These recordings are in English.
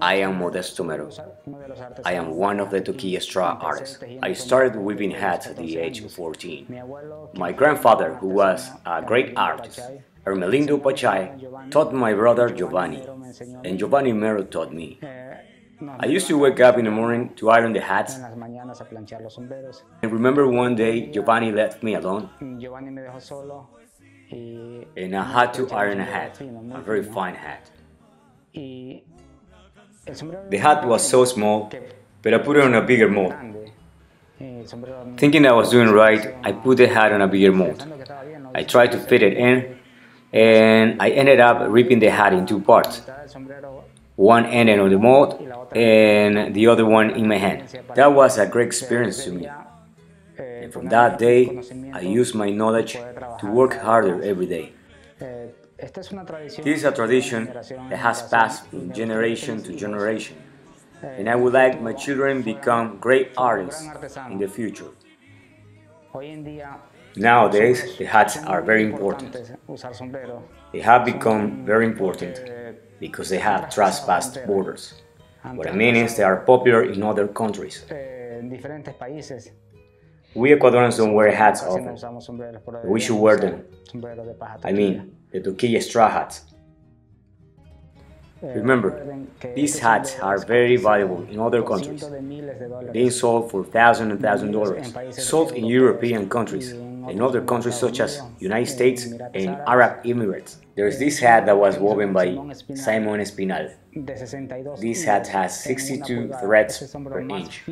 I am Modesto Mero. I am one of the Toquilla straw artists. I started weaving hats at the age of 14. My grandfather, who was a great artist, Ermelindo Pachay, taught my brother Giovanni, and Giovanni Mero taught me. I used to wake up in the morning to iron the hats. And remember one day Giovanni left me alone and I had to iron a hat, a very fine hat. The hat was so small, but I put it on a bigger mold. Thinking I was doing right, I put the hat on a bigger mold. I tried to fit it in, and I ended up ripping the hat in two parts. One ended on the mold, and the other one in my hand. That was a great experience to me. And from that day, I used my knowledge to work harder every day. This is a tradition that has passed from generation to generation, and I would like my children become great artists in the future. Nowadays, the hats are very important. They have become very important because they have trespassed borders. What I mean is they are popular in other countries. We Ecuadorians don't wear hats often. We should wear them. I mean, the Toquilla straw hats. Remember, these hats are very valuable in other countries, being sold for thousands and thousands of dollars, sold in European countries, in other countries such as United States and Arab Emirates. There's this hat that was woven by Simon Espinel. This hat has 62 threads per inch.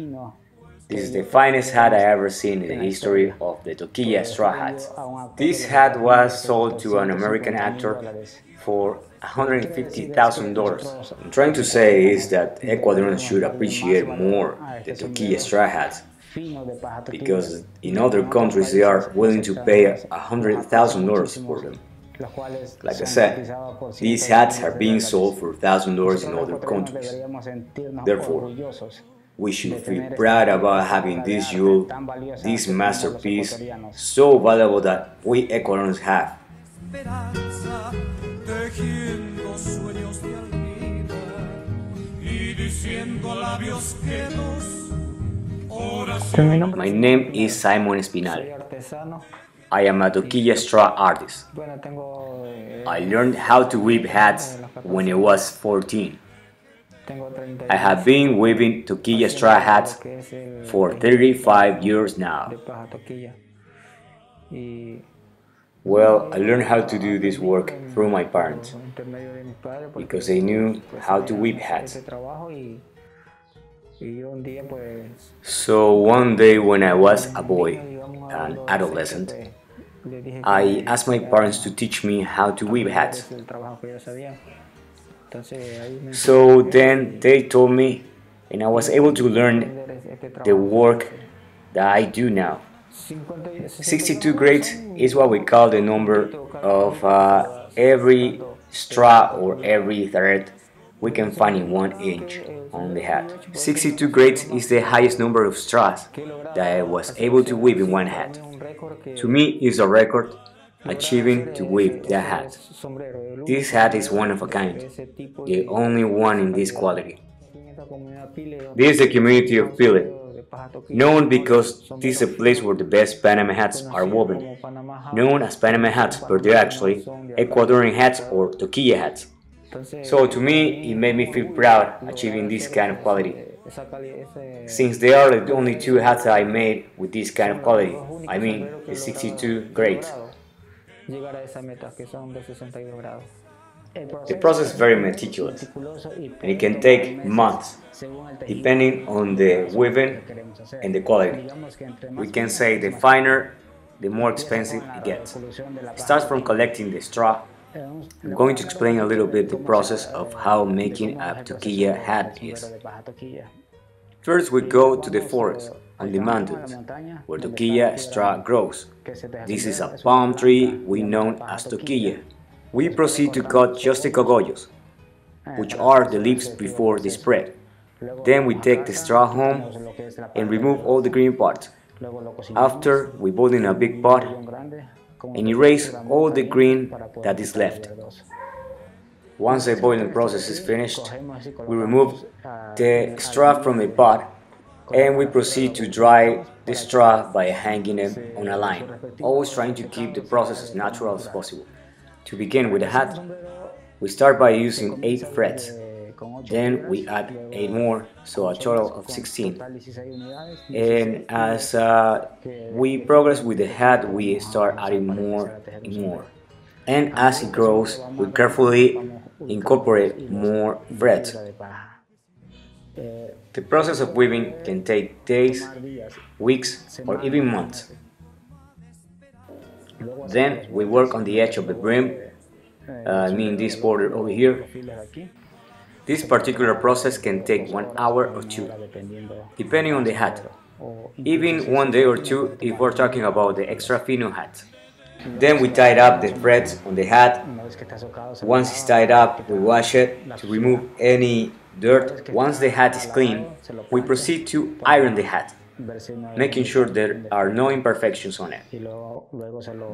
This is the finest hat I ever seen in the history of the Toquilla straw hats. This hat was sold to an American actor for $150,000. I'm trying to say is that Ecuadorians should appreciate more the Toquilla straw hats because in other countries they are willing to pay $100,000 for them. Like I said, these hats are being sold for $1,000 in other countries. Therefore, we should feel proud about having this jewel, this masterpiece, so valuable that we Ecuadorians have. My name is Simon Espinel. I am a Toquilla straw artist. I learned how to weave hats when I was 14. I have been weaving Toquilla straw hats for 35 years now. Well, I learned how to do this work through my parents because they knew how to weave hats. So one day when I was a boy, an adolescent, I asked my parents to teach me how to weave hats. So then they told me, and I was able to learn the work that I do now. 62 grades is what we call the number of uh, every straw or every thread we can find in one inch on the hat. 62 grades is the highest number of straws that I was able to weave in one hat. To me, it's a record achieving to weave that hat. This hat is one of a kind, the only one in this quality. This is the community of Pile, known because this is a place where the best Panama hats are woven, known as Panama hats, but they're actually Ecuadorian hats or Toquilla hats. So to me, it made me feel proud achieving this kind of quality. Since they are the only two hats I made with this kind of quality, I mean the 62 grades. The process is very meticulous and it can take months depending on the weaving and the quality. We can say the finer, the more expensive it gets. It starts from collecting the straw. I'm going to explain a little bit the process of how making a toquilla hat is. First we go to the forest mountains, where toquilla straw grows. This is a palm tree we know as toquilla. We proceed to cut just the cogollos, which are the leaves before the spread. Then we take the straw home and remove all the green parts. After, we boil in a big pot and erase all the green that is left. Once the boiling process is finished, we remove the straw from the pot and we proceed to dry the straw by hanging it on a line, always trying to keep the process as natural as possible. To begin with the hat, we start by using 8 threads, then we add 8 more, so a total of 16. And as uh, we progress with the hat, we start adding more and more. And as it grows, we carefully incorporate more threads. The process of weaving can take days, weeks, or even months. Then we work on the edge of the brim, uh, I mean this border over here. This particular process can take one hour or two, depending on the hat. Even one day or two if we're talking about the extra fino hat. Then we tied up the threads on the hat. Once it's tied up, we wash it to remove any dirt. Once the hat is clean, we proceed to iron the hat, making sure there are no imperfections on it.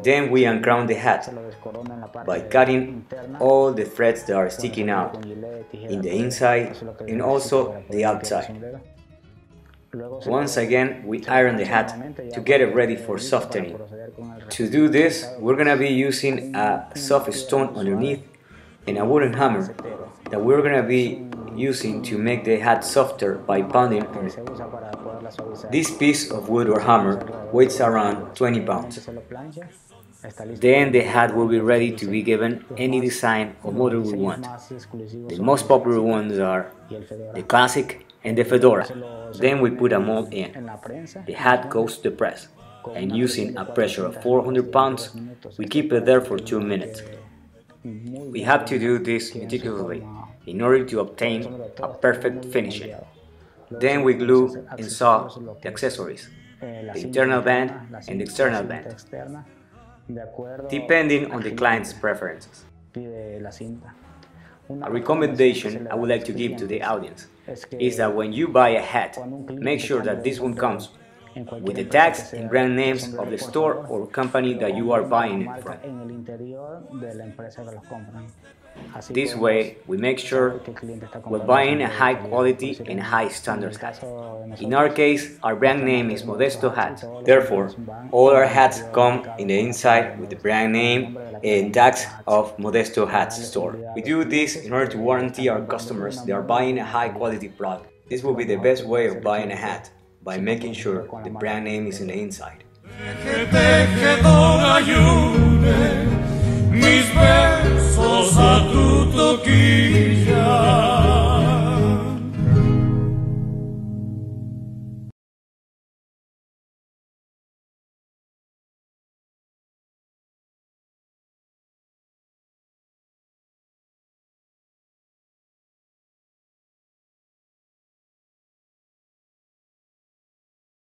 Then we uncrown the hat by cutting all the threads that are sticking out in the inside and also the outside. Once again, we iron the hat to get it ready for softening. To do this, we're gonna be using a soft stone underneath and a wooden hammer that we're gonna be using to make the hat softer by pounding on it. This piece of wood or hammer weighs around 20 pounds. Then the hat will be ready to be given any design or model we want. The most popular ones are the classic and the fedora. Then we put a mold in. The hat goes to the press and using a pressure of 400 pounds, we keep it there for 2 minutes. We have to do this meticulously in order to obtain a perfect finishing. Then we glue and saw the accessories, the internal band and the external band, depending on the client's preferences. A recommendation I would like to give to the audience is that when you buy a hat, make sure that this one comes with the tags and brand names of the store or company that you are buying it from. This way, we make sure we're buying a high quality and high standard hat. In our case, our brand name is Modesto Hat. Therefore, all our hats come in the inside with the brand name and tags of Modesto Hats store. We do this in order to warranty our customers they are buying a high quality product. This will be the best way of buying a hat by making sure the brand name is in the inside. mis besos a tu toquilla.